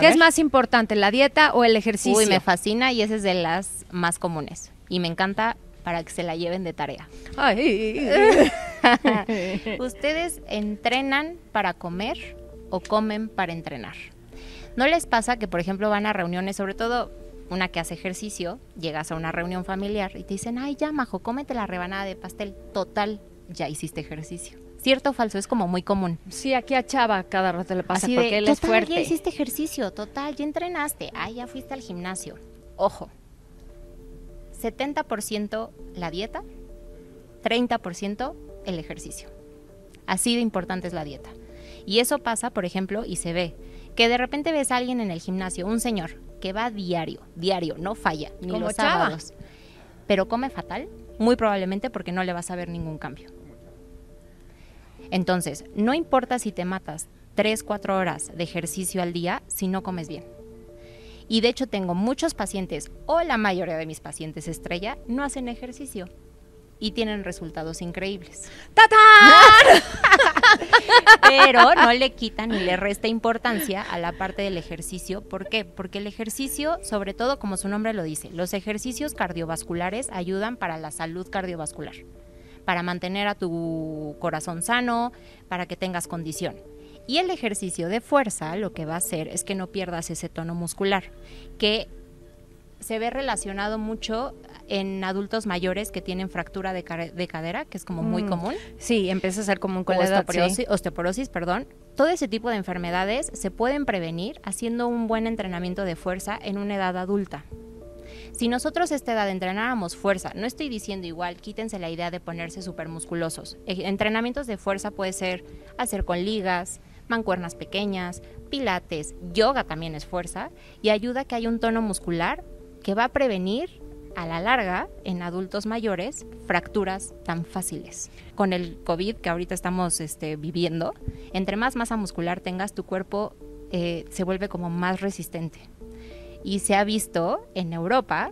¿Qué es más importante, la dieta o el ejercicio? Uy, me fascina y esa es de las más comunes. Y me encanta para que se la lleven de tarea. ¿Ustedes entrenan para comer o comen para entrenar? ¿No les pasa que, por ejemplo, van a reuniones, sobre todo una que hace ejercicio, llegas a una reunión familiar y te dicen, ay, ya, majo, cómete la rebanada de pastel. Total, ya hiciste ejercicio. ¿Cierto o falso? Es como muy común. Sí, aquí a Chava cada rato le pasa Así porque de, él es fuerte. ya hiciste ejercicio, total, ya entrenaste, ay, ya fuiste al gimnasio. Ojo, 70% la dieta, 30% el ejercicio. Así de importante es la dieta. Y eso pasa, por ejemplo, y se ve, que de repente ves a alguien en el gimnasio, un señor, que va diario, diario, no falla, ni Como los Chava. sábados, pero come fatal, muy probablemente porque no le vas a ver ningún cambio. Entonces, no importa si te matas 3, 4 horas de ejercicio al día si no comes bien. Y de hecho tengo muchos pacientes, o la mayoría de mis pacientes estrella, no hacen ejercicio y tienen resultados increíbles. ¡Tatán! Pero no le quita ni le resta importancia a la parte del ejercicio. ¿Por qué? Porque el ejercicio, sobre todo como su nombre lo dice, los ejercicios cardiovasculares ayudan para la salud cardiovascular, para mantener a tu corazón sano, para que tengas condición. Y el ejercicio de fuerza lo que va a hacer es que no pierdas ese tono muscular, que se ve relacionado mucho en adultos mayores que tienen fractura de, cadera, que es como muy Mm, común Sí, empieza a ser común con o la edad, sí. osteoporosis, osteoporosis, perdón. Todo ese tipo de enfermedades se pueden prevenir haciendo un buen entrenamiento de fuerza en una edad adulta. Si nosotros a esta edad entrenáramos fuerza, no estoy diciendo igual, quítense la idea de ponerse súper musculosos. Eh, Entrenamientos de fuerza puede ser hacer con ligas, mancuernas pequeñas, pilates, yoga también es fuerza y ayuda a que haya un tono muscular que va a prevenir a la larga en adultos mayores fracturas tan fáciles. Con el COVID que ahorita estamos este, viviendo, entre más masa muscular tengas, tu cuerpo eh, se vuelve como más resistente. Y se ha visto en Europa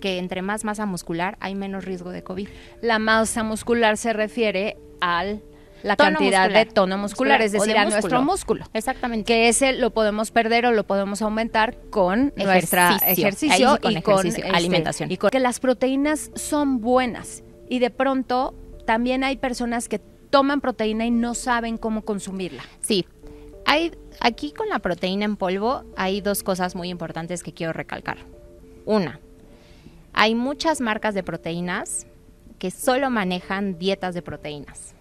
que entre más masa muscular hay menos riesgo de COVID. La masa muscular se refiere al la Tono cantidad muscular. de tono muscular, es de decir, a músculo. nuestro músculo. Exactamente. Que ese lo podemos perder o lo podemos aumentar con nuestra Ejercicio. ejercicio sí, con y con ejercicio, este, alimentación. Y con que las proteínas son buenas y de pronto también hay personas que toman proteína y no saben cómo consumirla. Sí, hay aquí con la proteína en polvo hay dos cosas muy importantes que quiero recalcar. Una, hay muchas marcas de proteínas que solo manejan dietas de proteínas.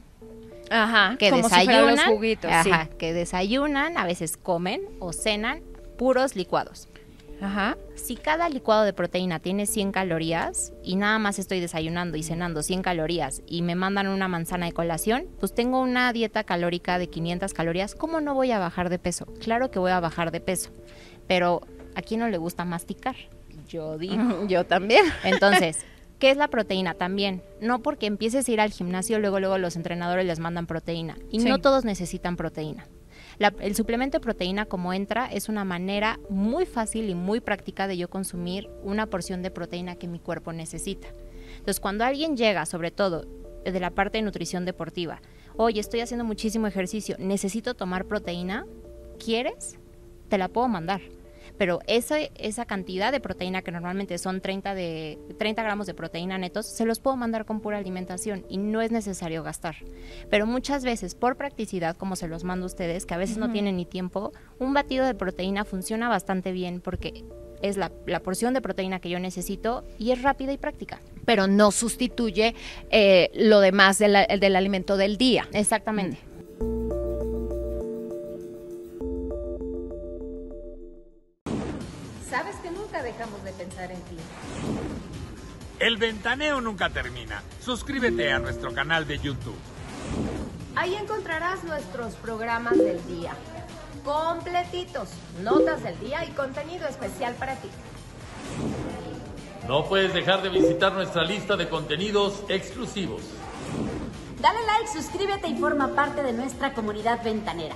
Ajá, Que como si fueran desayunan, los juguitos, sí. ajá, que desayunan, a veces comen o cenan puros licuados. Ajá. Si cada licuado de proteína tiene 100 calorías y nada más estoy desayunando y cenando 100 calorías y me mandan una manzana de colación, pues tengo una dieta calórica de 500 calorías. ¿Cómo no voy a bajar de peso? Claro que voy a bajar de peso, pero ¿a quién no le gusta masticar? Yo digo. Yo también. Entonces, ¿qué es la proteína también? No porque empieces a ir al gimnasio, luego luego los entrenadores les mandan proteína. Y Sí. no todos necesitan proteína. La- el suplemento de proteína como entra es una manera muy fácil y muy práctica de yo consumir una porción de proteína que mi cuerpo necesita. Entonces, cuando alguien llega, sobre todo de la parte de nutrición deportiva, oye, estoy haciendo muchísimo ejercicio, necesito tomar proteína, ¿quieres? Te la puedo mandar. Pero esa, esa cantidad de proteína que normalmente son 30, de, 30 gramos de proteína netos, se los puedo mandar con pura alimentación y no es necesario gastar. Pero muchas veces, por practicidad, como se los mando a ustedes, que a veces no tienen ni tiempo, un batido de proteína funciona bastante bien porque es la, la porción de proteína que yo necesito y es rápida y práctica. Pero no sustituye eh, lo demás de la- del alimento del día. Exactamente. Sabes que nunca dejamos de pensar en ti. El ventaneo nunca termina. Suscríbete a nuestro canal de YouTube. Ahí encontrarás nuestros programas del día. Completitos, notas del día y contenido especial para ti. No puedes dejar de visitar nuestra lista de contenidos exclusivos. Dale like, suscríbete y forma parte de nuestra comunidad ventanera.